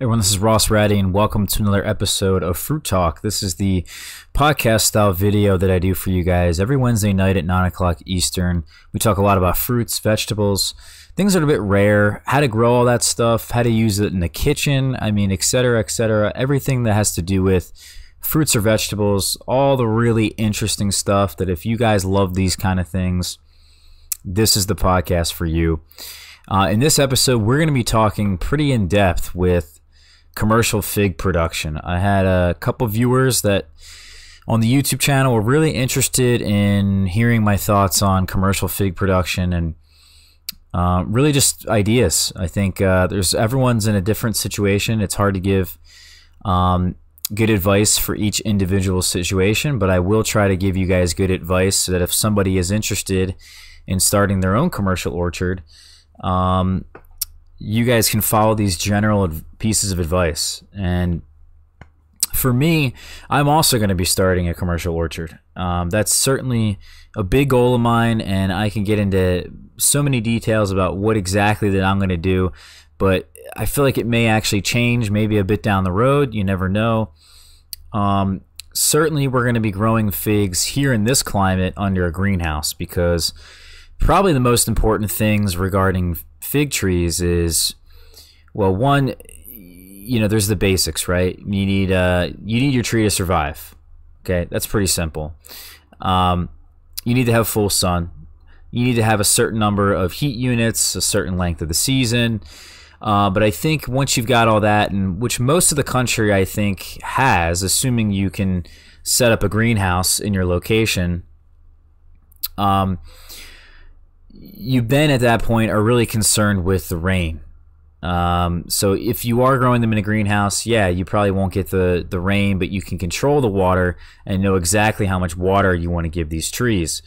Everyone, this is Ross Raddi, and welcome to another episode of Fruit Talk. This is the podcast style video that I do for you guys every Wednesday night at 9 o'clock Eastern. We talk a lot about fruits, vegetables, things that are a bit rare, how to grow all that stuff, how to use it in the kitchen, I mean, etc., etc. Everything that has to do with fruits or vegetables, all the really interesting stuff that if you guys love these kind of things, this is the podcast for you. Uh, in this episode, we're going to be talking pretty in depth with commercial fig production. I had a couple viewers that on the YouTube channel were really interested in hearing my thoughts on commercial fig production and uh, really just ideas. I think uh, there's everyone's in a different situation. It's hard to give um, good advice for each individual situation, but I will try to give you guys good advice so that if somebody is interested in starting their own commercial orchard, um, you guys can follow these general pieces of advice. And for me, I'm also going to be starting a commercial orchard. Um, that's certainly a big goal of mine, and I can get into so many details about what exactly that I'm going to do. But I feel like it may actually change, maybe a bit down the road. You never know. Um, certainly, we're going to be growing figs here in this climate under a greenhouse because probably the most important things regarding fig trees is well one you know there's the basics right? You need uh you need your tree to survive okay? That's pretty simple. Um, you need to have full sun. You need to have a certain number of heat units a certain length of the season. Uh, but I think once you've got all that, and which most of the country I think has, assuming you can set up a greenhouse in your location, um, you then at that point are really concerned with the rain. Um, so if you are growing them in a greenhouse, yeah, you probably won't get the, the rain, but you can control the water and know exactly how much water you want to give these trees.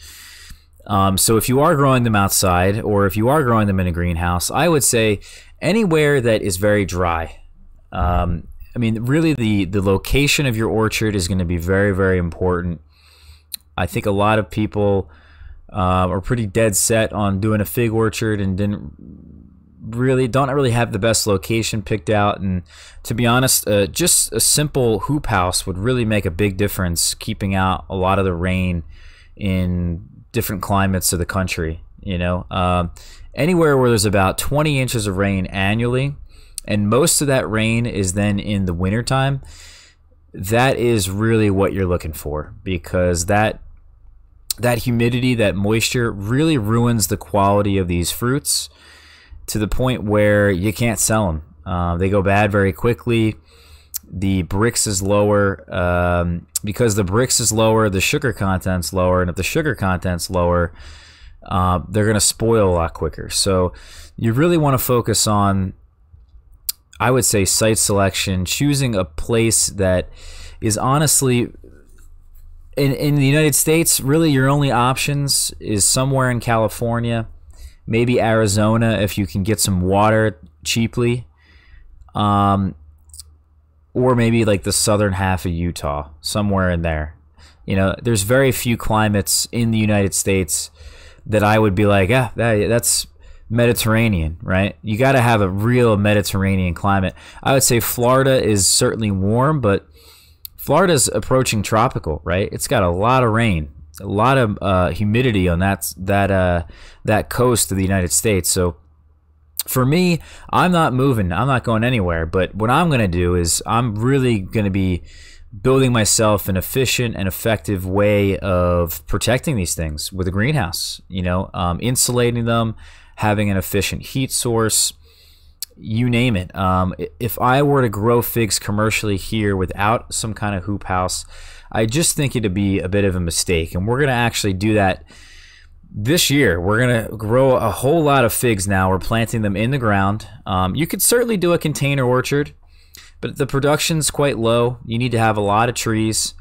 Um, so if you are growing them outside or if you are growing them in a greenhouse, I would say anywhere that is very dry. Um, I mean, really, the, the location of your orchard is going to be very, very important. I think a lot of people uh, are pretty dead set on doing a fig orchard and didn't really don't really have the best location picked out. And to be honest uh, just a simple hoop house would really make a big difference keeping out a lot of the rain in different climates of the country you know? Um, anywhere where there's about 20 inches of rain annually and most of that rain is then in the wintertime that is really what you're looking for because that that humidity, that moisture really ruins the quality of these fruits to the point where you can't sell them. Uh, they go bad very quickly. The Brix is lower. Um, because the Brix is lower, the sugar content's lower. And if the sugar content's lower, uh, they're going to spoil a lot quicker. So you really want to focus on, I would say, site selection, choosing a place that is honestly in in the United States, really your only options is somewhere in California, maybe Arizona if you can get some water cheaply, um, or maybe like the southern half of Utah, somewhere in there. You know, there's very few climates in the United States that I would be like, ah, that, that's Mediterranean, right? You got to have a real Mediterranean climate. I would say Florida is certainly warm, but Florida's approaching tropical, right? It's got a lot of rain, a lot of uh, humidity on that that uh, that coast of the United States. So for me, I'm not moving. I'm not going anywhere. But what I'm going to do is I'm really going to be building myself an efficient and effective way of protecting these things with a greenhouse. You know, um, insulating them, having an efficient heat source you name it. Um, if I were to grow figs commercially here without some kind of hoop house, I just think it'd be a bit of a mistake. And we're going to actually do that this year. We're going to grow a whole lot of figs now. We're planting them in the ground. Um, you could certainly do a container orchard, but the production's quite low. You need to have a lot of trees,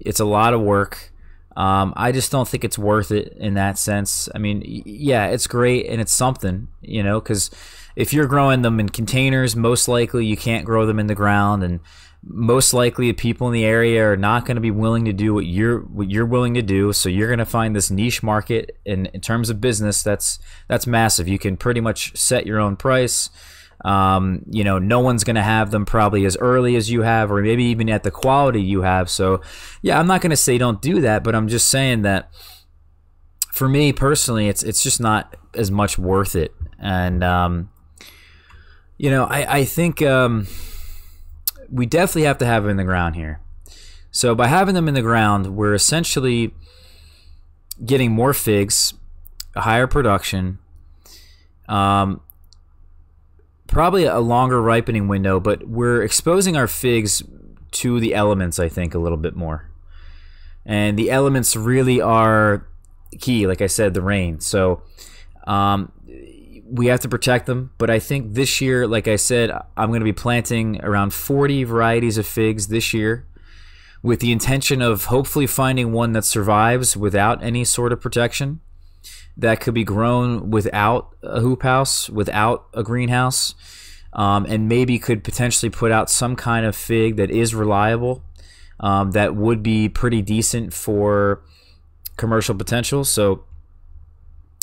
it's a lot of work. Um, I just don't think it's worth it in that sense. I mean, yeah, it's great and it's something, you know, because if you're growing them in containers, most likely you can't grow them in the ground, and most likely people in the area are not going to be willing to do what you're what you're willing to do. So you're going to find this niche market, in in terms of business, that's that's massive. You can pretty much set your own price. Um, you know, no one's going to have them probably as early as you have, or maybe even at the quality you have. So, yeah, I'm not going to say don't do that, but I'm just saying that for me personally, it's it's just not as much worth it. And um, you know, I I think um, we definitely have to have them in the ground here. So by having them in the ground, we're essentially getting more figs, a higher production, um, probably a longer ripening window, but we're exposing our figs to the elements, I think, a little bit more. And the elements really are key, like I said, the rain. So um, we have to protect them. But I think this year, like I said, I'm going to be planting around 40 varieties of figs this year with the intention of hopefully finding one that survives without any sort of protection that could be grown without a hoop house, without a greenhouse, um, and maybe could potentially put out some kind of fig that is reliable, um, that would be pretty decent for commercial potential. So,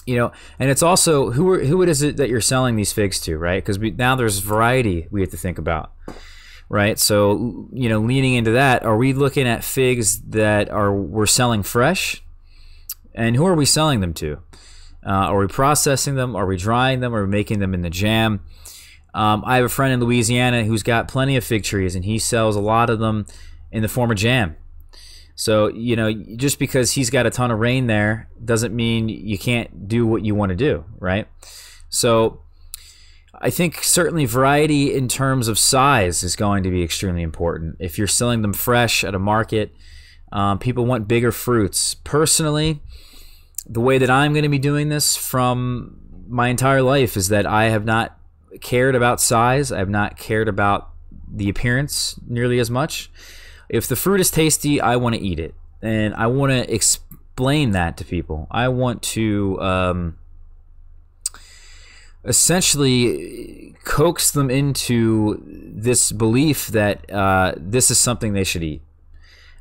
you know, and it's also who are, who is it that you're selling these figs to, right? Because now there's variety we have to think about, right? So, you know, leaning into that, are we looking at figs that are we're selling fresh, and who are we selling them to? Uh, are we processing them? Are we drying them? Are we making them in the jam? Um, I have a friend in Louisiana who's got plenty of fig trees, and he sells a lot of them in the form of jam. So, you know, just because he's got a ton of rain there doesn't mean you can't do what you want to do, right? So, I think certainly variety in terms of size is going to be extremely important. If you're selling them fresh at a market, um, people want bigger fruits. Personally, the way that I'm going to be doing this from my entire life is that I have not cared about size. I have not cared about the appearance nearly as much. If the fruit is tasty, I want to eat it, and I want to explain that to people. I want to um, essentially coax them into this belief that uh, this is something they should eat,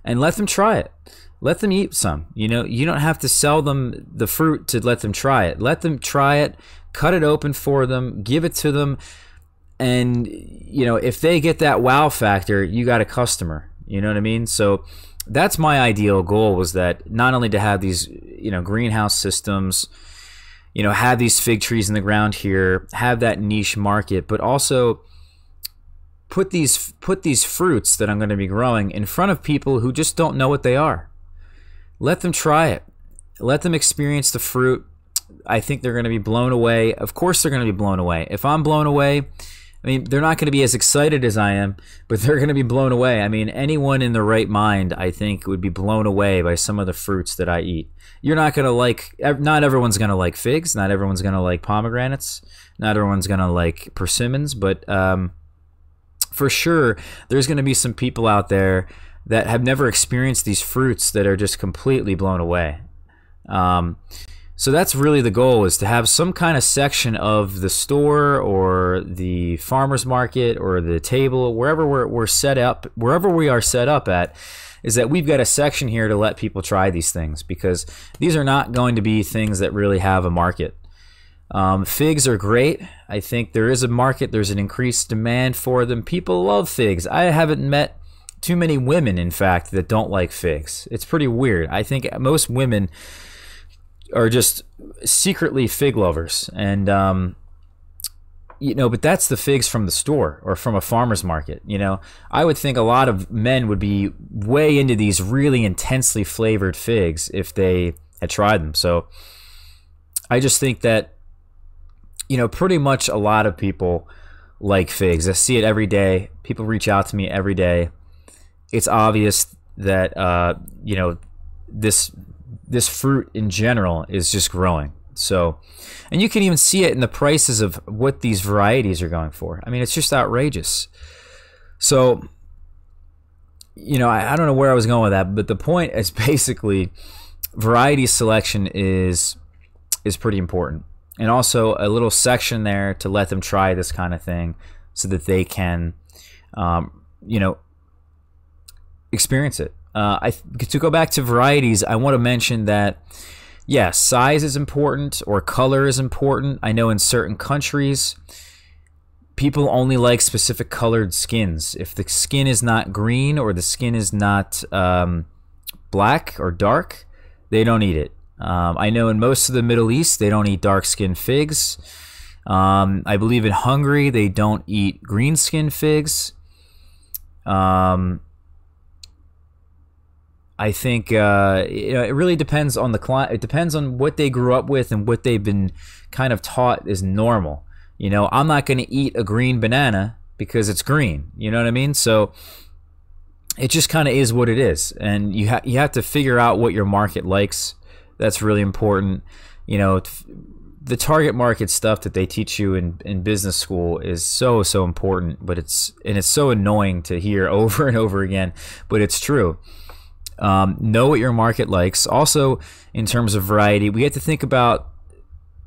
and let them try it. Let them eat some. You know, you don't have to sell them the fruit to let them try it. Let them try it. Cut it open for them. Give it to them and you know if they get that wow factor you got a customer you know what I mean? So that's my ideal goal was that not only to have these, you know, greenhouse systems, you know, have these fig trees in the ground here, have that niche market, but also put these put these fruits that I'm going to be growing in front of people who just don't know what they are. Let them try it. Let them experience the fruit. I think they're going to be blown away. Of course they're going to be blown away. If I'm blown away, I mean, they're not going to be as excited as I am, but they're going to be blown away. I mean, anyone in their right mind, I think, would be blown away by some of the fruits that I eat. You're not going to like, not everyone's going to like figs. Not everyone's going to like pomegranates. Not everyone's going to like persimmons, but um, for sure, there's going to be some people out there that have never experienced these fruits that are just completely blown away. Um, so that's really the goal is to have some kind of section of the store or the farmer's market or the table, wherever we're, we're set up, wherever we are set up at, is that we've got a section here to let people try these things because these are not going to be things that really have a market. Um, figs are great. I think there is a market. There's an increased demand for them. People love figs. I haven't met too many women, in fact, that don't like figs. It's pretty weird. I think most women are just secretly fig lovers, and um, you know, but that's the figs from the store or from a farmer's market. You know, I would think a lot of men would be way into these really intensely flavored figs if they had tried them. So I just think that you know, pretty much a lot of people like figs. I see it every day. People reach out to me every day. It's obvious that uh, you know this this fruit in general is just growing. So, and you can even see it in the prices of what these varieties are going for. I mean, it's just outrageous. So, you know, I, I don't know where I was going with that, but the point is basically variety selection is is pretty important, and also a little section there to let them try this kind of thing, so that they can, um, you know, experience it. Uh, I to go back to varieties, I want to mention that yes, size is important or color is important. I know in certain countries, people only like specific colored skins. If the skin is not green or the skin is not um, black or dark, they don't eat it. Um, I know in most of the Middle East, they don't eat dark skinned figs. Um, I believe in Hungary, they don't eat green skinned figs. Um, I think uh, you know, it really depends on the client. It depends on what they grew up with and what they've been kind of taught is normal. You know, I'm not going to eat a green banana because it's green. You know what I mean? So it just kind of is what it is, and you ha- you have to figure out what your market likes. That's really important. You know, the target market stuff that they teach you in, in business school is so so important, but it's and it's so annoying to hear over and over again, but it's true. Um, know what your market likes. Also, in terms of variety, we have to think about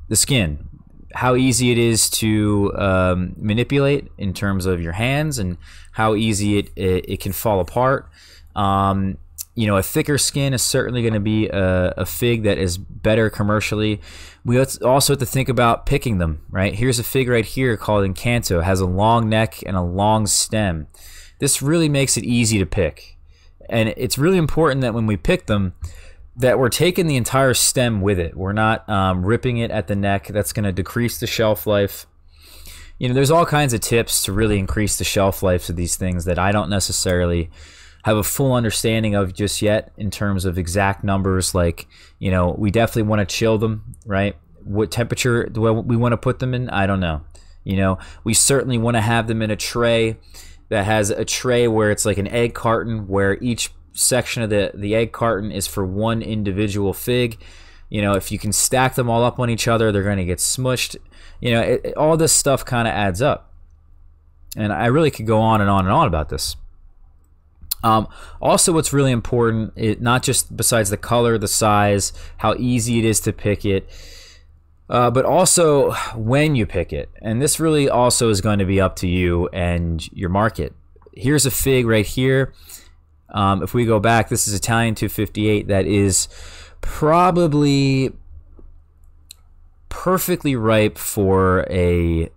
the skin, how easy it is to um, manipulate in terms of your hands, and how easy it it, it can fall apart. Um, you know, a thicker skin is certainly going to be a, a, fig that is better commercially. We also have to think about picking them, right? Here's a fig right here called Encanto. It has a long neck and a long stem. This really makes it easy to pick. And it's really important that when we pick them, that we're taking the entire stem with it. We're not um, ripping it at the neck. That's going to decrease the shelf life. You know, there's all kinds of tips to really increase the shelf life of these things that I don't necessarily have a full understanding of just yet in terms of exact numbers. Like, you know, we definitely want to chill them, right? What temperature do we want to put them in? I don't know. You know, we certainly want to have them in a tray that has a tray where it's like an egg carton where each section of the, the egg carton is for one individual fig. You know, if you can stack them all up on each other, they're going to get smushed. You know, it, it, all this stuff kind of adds up. And I really could go on and on and on about this. Um, also, what's really important, it, not just besides the color, the size, how easy it is to pick it, uh, but also when you pick it. And this really also is going to be up to you and your market. Here's a fig right here. Um, if we go back, this is Italian 258. That is probably perfectly ripe for a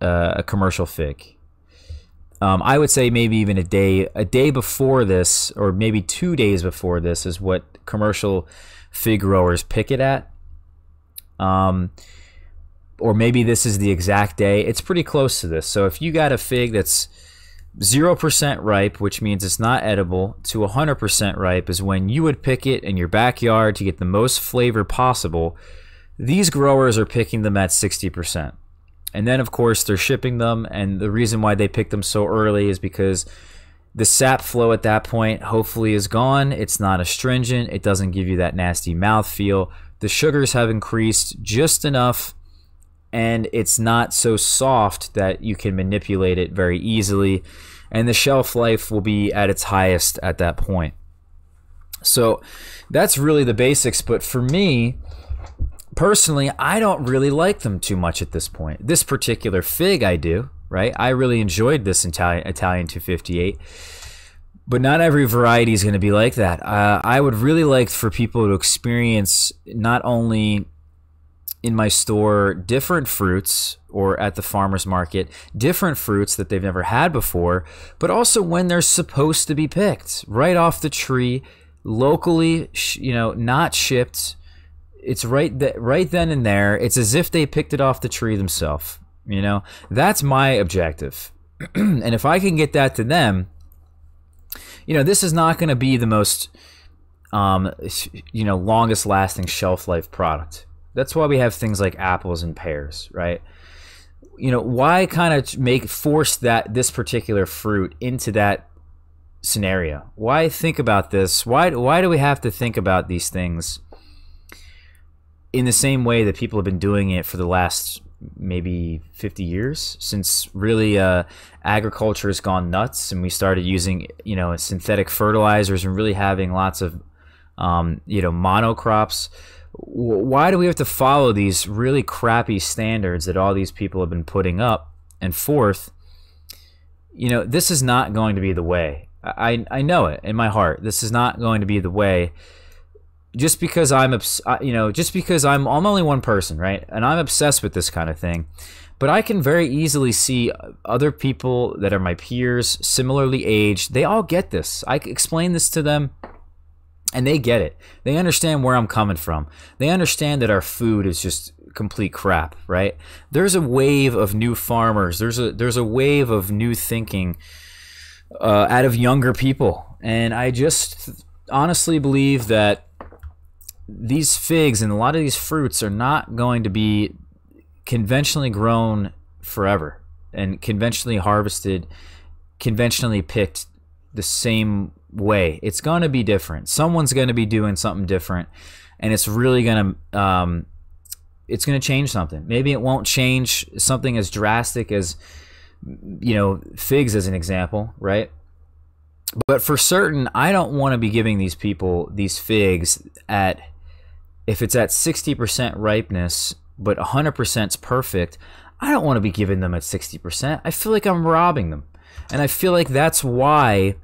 uh, a commercial fig. Um, I would say maybe even a day, a day before this, or maybe two days before this, is what commercial fig growers pick it at. Um, or maybe this is the exact day. It's pretty close to this. So if you got a fig that's 0% ripe, which means it's not edible, to 100% ripe is when you would pick it in your backyard to get the most flavor possible. These growers are picking them at 60%. And then, of course, they're shipping them. And the reason why they pick them so early is because the sap flow at that point hopefully is gone. It's not astringent. It doesn't give you that nasty mouth feel. The sugars have increased just enough, and it's not so soft that you can manipulate it very easily. And the shelf life will be at its highest at that point. So that's really the basics. But for me, personally, I don't really like them too much at this point. This particular fig, I do, right? I really enjoyed this Italian Italian 258, but not every variety is going to be like that. Uh, I would really like for people to experience not only in my store different fruits or at the farmers market different fruits that they've never had before but also when they're supposed to be picked right off the tree locally you know not shipped it's right that right then and there. It's as if they picked it off the tree themselves. You know, that's my objective. and if I can get that to them, you know, this is not going to be the most, um, you know, longest lasting shelf life product. That's why we have things like apples and pears, right? You know, why kind of make force that this particular fruit into that scenario? Why think about this? Why why do we have to think about these things? in the same way that people have been doing it for the last maybe 50 years since really uh, agriculture has gone nuts and we started using you know synthetic fertilizers and really having lots of um, you know monocrops. Why do we have to follow these really crappy standards that all these people have been putting up? And fourth you know this is not going to be the way. I, I know it in my heart. This is not going to be the way just because I'm, you know, just because I'm, I'm only one person, right? And I'm obsessed with this kind of thing. But I can very easily see other people that are my peers, similarly aged, they all get this. I explain this to them and they get it. They understand where I'm coming from. They understand that our food is just complete crap, right? There's a wave of new farmers. There's a there's a wave of new thinking uh, out of younger people, and I just honestly believe that these figs and a lot of these fruits are not going to be conventionally grown forever and conventionally harvested, conventionally picked the same way. It's going to be different. Someone's going to be doing something different, and it's really going to um, it's going to change something. Maybe it won't change something as drastic as you know figs as an example, right? But for certain, I don't want to be giving these people these figs at if it's at 60% ripeness, but 100% is perfect. I don't want to be giving them at 60%. I feel like I'm robbing them. And I feel like that's why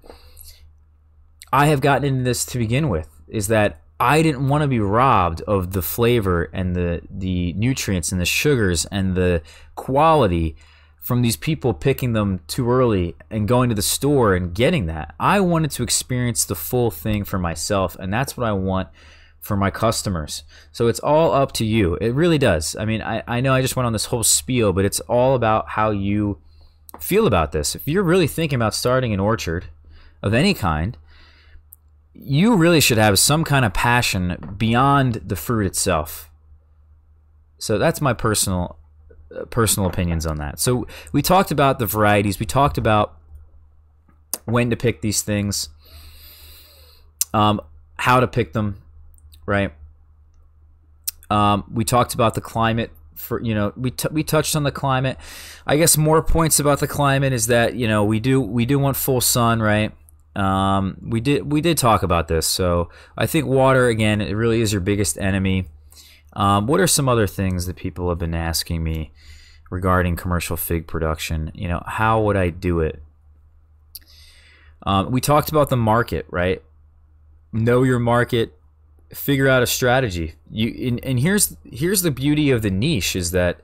I have gotten into this to begin with is that I didn't want to be robbed of the flavor and the the nutrients and the sugars and the quality from these people picking them too early and going to the store and getting that. I wanted to experience the full thing for myself and that's what I want for my customers. So it's all up to you. It really does. I mean, I, I know I just went on this whole spiel, but it's all about how you feel about this. If you're really thinking about starting an orchard of any kind, you really should have some kind of passion beyond the fruit itself. So that's my personal uh, personal opinions on that. So we talked about the varieties. We talked about when to pick these things, um, how to pick them, right? Um, we talked about the climate for you know we we touched on the climate. I guess more points about the climate is that you know we do we do want full sun, right? Um, we did we did talk about this, so I think water again it really is your biggest enemy. Um, what are some other things that people have been asking me regarding commercial fig production? You know, how would I do it? Um, we talked about the market, right? Know your market, figure out a strategy. You and, and here's here's the beauty of the niche is that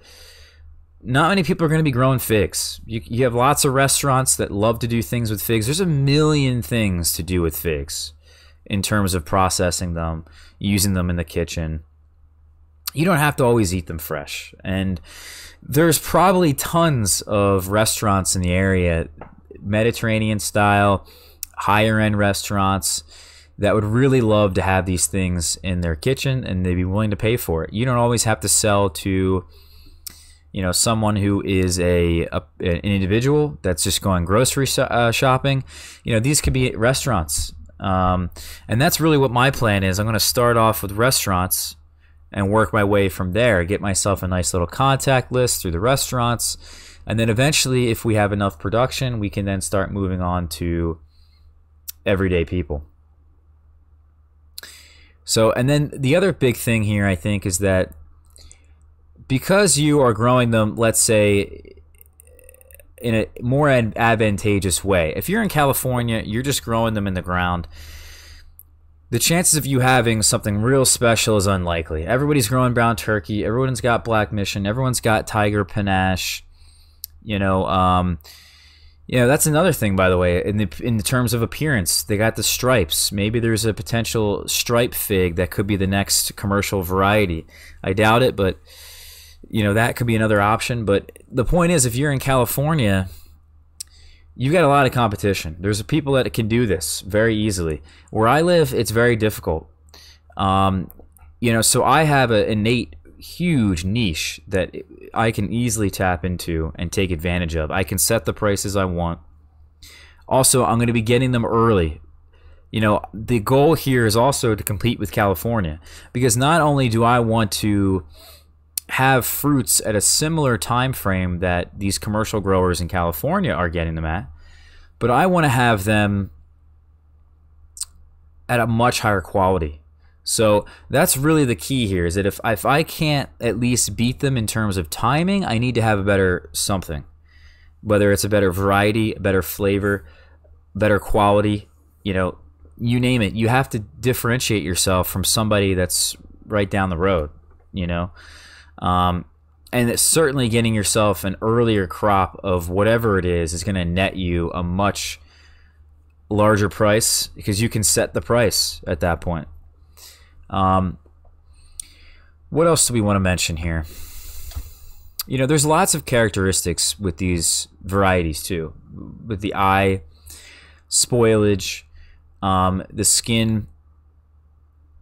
not many people are going to be growing figs. You, you have lots of restaurants that love to do things with figs. There's a million things to do with figs in terms of processing them, using them in the kitchen. You don't have to always eat them fresh. And there's probably tons of restaurants in the area, Mediterranean style, higher end restaurants that would really love to have these things in their kitchen and they'd be willing to pay for it. You don't always have to sell to you know someone who is a, a an individual that's just going grocery uh, shopping. You know these could be restaurants. Um, and that's really what my plan is. I'm going to start off with restaurants and work my way from there get myself a nice little contact list through the restaurants. And then eventually if we have enough production we can then start moving on to everyday people so and then the other big thing here i think is that because you are growing them, let's say, in a more advantageous way. If you're in California, you're just growing them in the ground. The chances of you having something real special is unlikely. Everybody's growing brown turkey. Everyone's got black mission. Everyone's got tiger panache. You know, um, know that's another thing, by the way. In the in the terms of appearance, they got the stripes. Maybe there's a potential stripe fig that could be the next commercial variety. I doubt it, but you know that could be another option. But the point is, if you're in California, you've got a lot of competition. There's people that can do this very easily. Where I live, it's very difficult. Um, you know, so I have an innate huge niche that I can easily tap into and take advantage of. I can set the prices I want. Also, I'm going to be getting them early. You know, the goal here is also to compete with California because not only do I want to have fruits at a similar time frame that these commercial growers in California are getting them at, but I want to have them at a much higher quality. So that's really the key here is that if, if I can't at least beat them in terms of timing, I need to have a better something. Whether it's a better variety, a better flavor, better quality, you know, you name it. You have to differentiate yourself from somebody that's right down the road, you know. Um, and that certainly getting yourself an earlier crop of whatever it is is going to net you a much larger price because you can set the price at that point. Um, what else do we want to mention here? You know, there's lots of characteristics with these varieties too, with the eye, spoilage, um, the skin,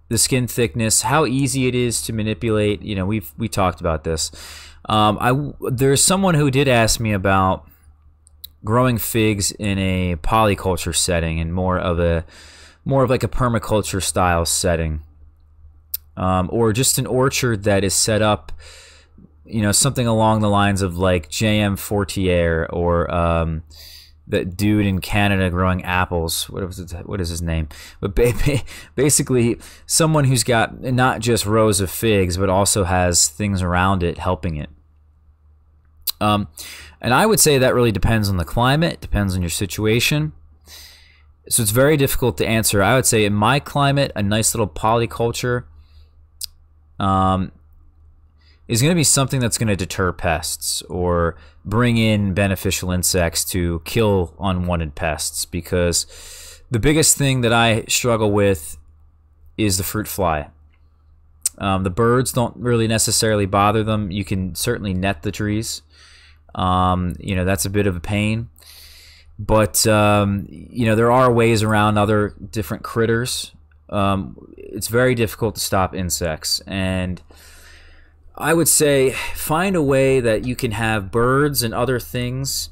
the skin thickness, how easy it is to manipulate. You know, we've we talked about this. Um, I there's someone who did ask me about growing figs in a polyculture setting and more of a more of like a permaculture style setting, um, or just an orchard that is set up. You know, something along the lines of like J.M. Fortier or um, that dude in Canada growing apples. What was it, what is his name? But basically, someone who's got not just rows of figs, but also has things around it helping it. Um, and I would say that really depends on the climate, depends on your situation. So it's very difficult to answer. I would say in my climate, a nice little polyculture um, is going to be something that's going to deter pests or bring in beneficial insects to kill unwanted pests because the biggest thing that I struggle with is the fruit fly. Um, the birds don't really necessarily bother them. You can certainly net the trees. Um, you know, that's a bit of a pain. But, um, you know, there are ways around other different critters. Um, it's very difficult to stop insects. And I would say find a way that you can have birds and other things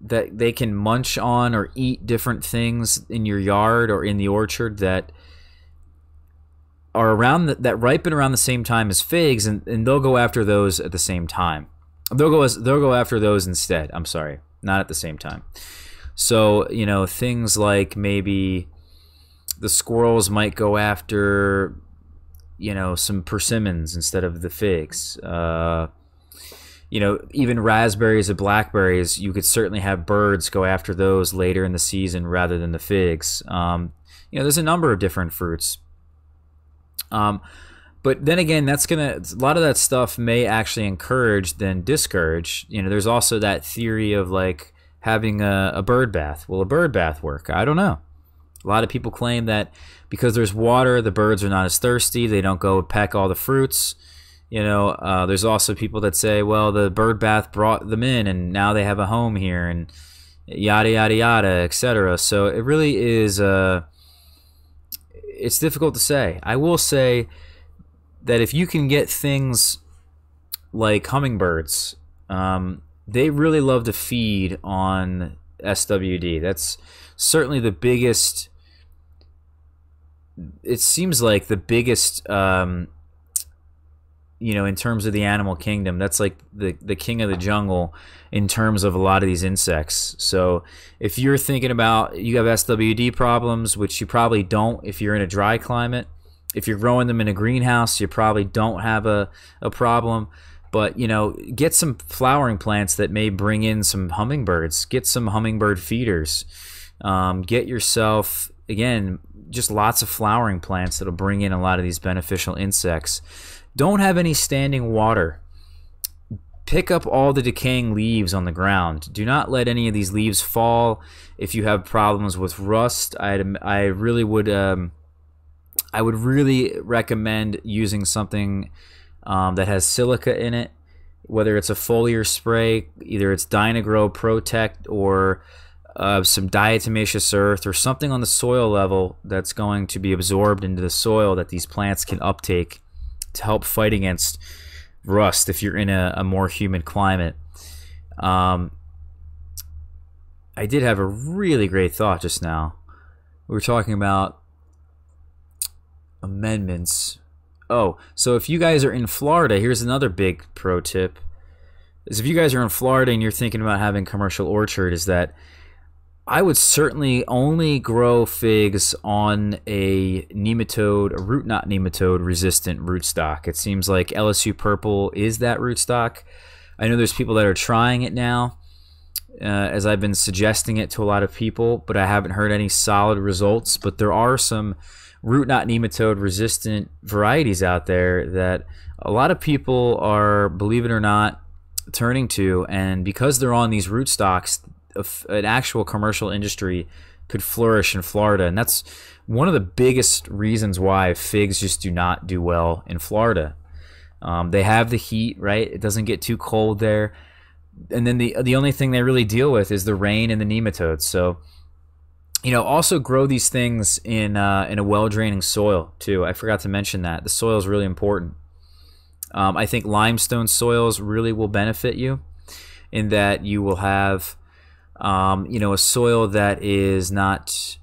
that they can munch on or eat different things in your yard or in the orchard that are around the, that ripen around the same time as figs and, and they'll go after those at the same time. They'll go as, they'll go after those instead. I'm sorry, not at the same time. So, you know, things like maybe the squirrels might go after you know some persimmons instead of the figs. Uh, you know, even raspberries and blackberries, you could certainly have birds go after those later in the season rather than the figs. Um, you know, there's a number of different fruits. Um, but then again, that's gonna a lot of that stuff may actually encourage than discourage. You know, there's also that theory of like having a, a bird bath. Will a bird bath work? I don't know. A lot of people claim that because there's water, the birds are not as thirsty. They don't go peck all the fruits. You know, uh, there's also people that say, well, the bird bath brought them in, and now they have a home here, and yada yada yada, etc. So it really is. Uh, it's difficult to say. I will say that if you can get things like hummingbirds, um, they really love to feed on SWD. That's certainly the biggest it seems like the biggest um, you know in terms of the animal kingdom that's like the the king of the jungle in terms of a lot of these insects. So if you're thinking about you have swd problems which you probably don't if you're in a dry climate. If you're growing them in a greenhouse you probably don't have a, a problem. But you know get some flowering plants that may bring in some hummingbirds. Get some hummingbird feeders. Um, get yourself again just lots of flowering plants that'll bring in a lot of these beneficial insects. Don't have any standing water. Pick up all the decaying leaves on the ground. Do not let any of these leaves fall. If you have problems with rust, I I really would um, I would really recommend using something um, that has silica in it, whether it's a foliar spray, either it's Dyna-Gro Protect or uh, some diatomaceous earth or something on the soil level that's going to be absorbed into the soil that these plants can uptake to help fight against rust if you're in a, a more humid climate. Um, I did have a really great thought just now. We were talking about amendments. Oh, so if you guys are in Florida, here's another big pro tip. Is if you guys are in Florida and you're thinking about having commercial orchard, is that I would certainly only grow figs on a nematode, a root knot nematode resistant rootstock. It seems like LSU purple is that rootstock. I know there's people that are trying it now, uh, as I've been suggesting it to a lot of people, but I haven't heard any solid results. But there are some root knot nematode resistant varieties out there that a lot of people are, believe it or not, turning to, and because they're on these rootstocks, an actual commercial industry could flourish in Florida, and that's one of the biggest reasons why figs just do not do well in Florida. Um, they have the heat, right? It doesn't get too cold there, and then the the only thing they really deal with is the rain and the nematodes. So, you know, also grow these things in uh, in a well draining soil too. I forgot to mention that the soil is really important. Um, I think limestone soils really will benefit you in that you will have, um, you know, a soil that is not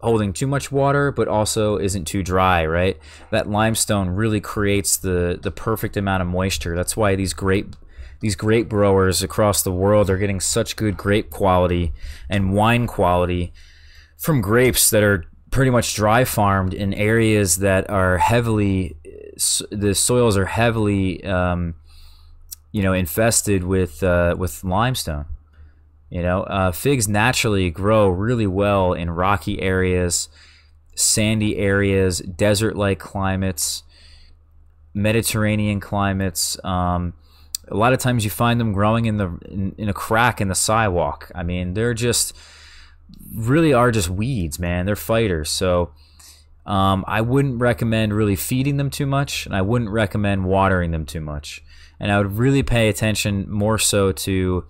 holding too much water, but also isn't too dry, right? That limestone really creates the the perfect amount of moisture. That's why these grape these grape growers across the world are getting such good grape quality and wine quality from grapes that are pretty much dry farmed in areas that are heavily the soils are heavily um, you know infested with uh, with limestone. You know, uh, figs naturally grow really well in rocky areas, sandy areas, desert-like climates, Mediterranean climates. Um, a lot of times you find them growing in the in, in a crack in the sidewalk. I mean, they're just really are just weeds, man. They're fighters. So um, I wouldn't recommend really feeding them too much, and I wouldn't recommend watering them too much. And I would really pay attention more so to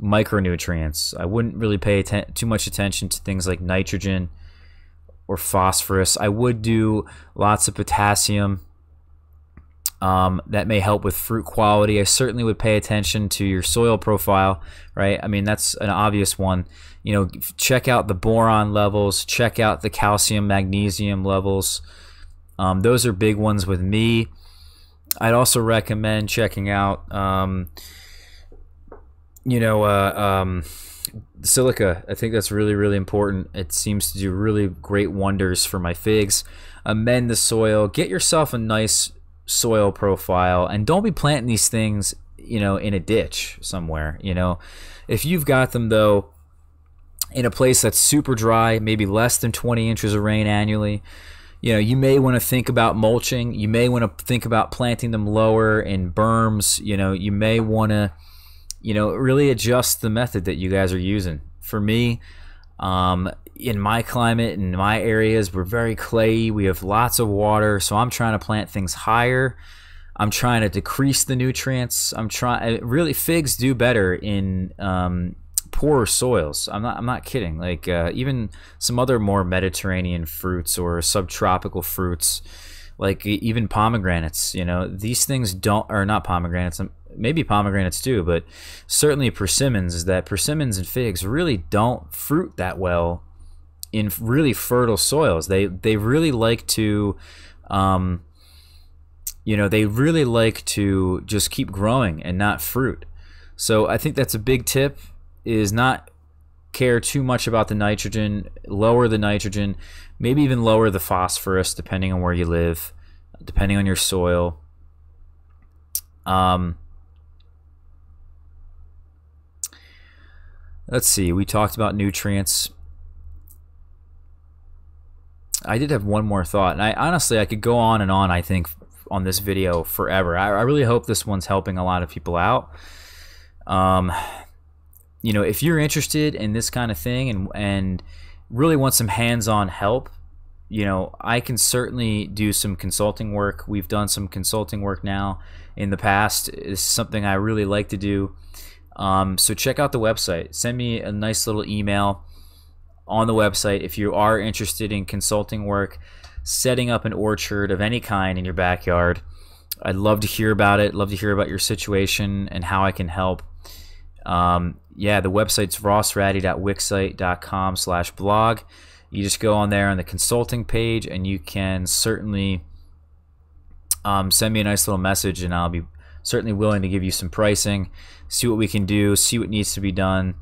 micronutrients. I wouldn't really pay atten- too much attention to things like nitrogen or phosphorus. I would do lots of potassium. Um, that may help with fruit quality. I certainly would pay attention to your soil profile, right? I mean, that's an obvious one you know, check out the boron levels, check out the calcium, magnesium levels. Um, those are big ones with me. I'd also recommend checking out, um, you know, uh, um, silica. I think that's really, really important. It seems to do really great wonders for my figs. Amend the soil. Get yourself a nice soil profile, and don't be planting these things, you know, in a ditch somewhere. You know, if you've got them though in a place that's super dry, maybe less than 20 inches of rain annually, you know, you may want to think about mulching. You may want to think about planting them lower in berms. You know, you may want to, you know, really adjust the method that you guys are using. For me, um, in my climate, in my areas, we're very clayey. We have lots of water, so I'm trying to plant things higher. I'm trying to decrease the nutrients. I'm trying. Really, figs do better in um, poor soils. I'm not. I'm not kidding. Like uh, even some other more Mediterranean fruits or subtropical fruits, like even pomegranates. You know, these things don't. Or not pomegranates. Um, maybe pomegranates too, but certainly persimmons. Is that persimmons and figs really don't fruit that well in really fertile soils. They they really like to. Um, you know, they really like to just keep growing and not fruit. So I think that's a big tip is not care too much about the nitrogen, lower the nitrogen, maybe even lower the phosphorus depending on where you live, depending on your soil. Um, let's see, we talked about nutrients. I did have one more thought, and I honestly I could go on and on. I think on this video forever. I, I really hope this one's helping a lot of people out. Um, you know, if you're interested in this kind of thing and and really want some hands-on help, you know, I can certainly do some consulting work. We've done some consulting work now in the past. It's something I really like to do. Um, so check out the website. Send me a nice little email on the website if you are interested in consulting work, setting up an orchard of any kind in your backyard. I'd love to hear about it. Love to hear about your situation and how I can help. Um, yeah, the website's rossraddi.wixsite.com slash blog. You just go on there on the consulting page and you can certainly um, send me a nice little message and I'll be certainly willing to give you some pricing, see what we can do, see what needs to be done,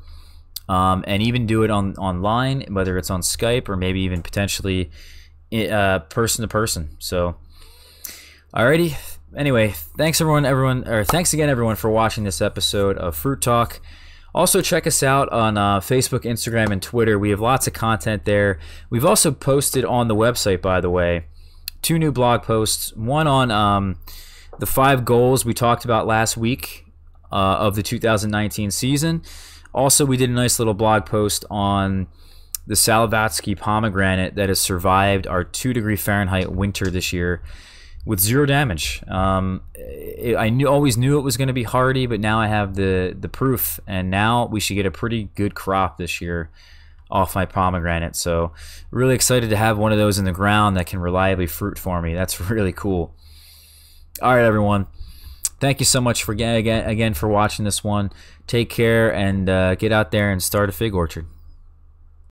um, and even do it on online, whether it's on Skype or maybe even potentially uh, person to person. So, alrighty, anyway, thanks everyone, everyone, or thanks again, everyone, for watching this episode of Fruit Talk. Also, check us out on uh, Facebook, Instagram, and Twitter. We have lots of content there. We've also posted on the website, by the way, two new blog posts. One on um, the five goals we talked about last week uh, of the 2019 season. Also, we did a nice little blog post on the Salavatski pomegranate that has survived our two degree Fahrenheit winter this year with zero damage. Um, it, I knew always knew it was going to be hardy, but now I have the the proof, and now we should get a pretty good crop this year off my pomegranate. So really excited to have one of those in the ground that can reliably fruit for me. That's really cool. All right, everyone. Thank you so much for again again for watching this one. Take care and uh, get out there and start a fig orchard.